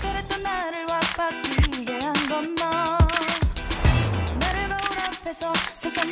그랬던 나를 와바뀌게 한 건 너. 뭐? 나를 거울 앞에서 세상 이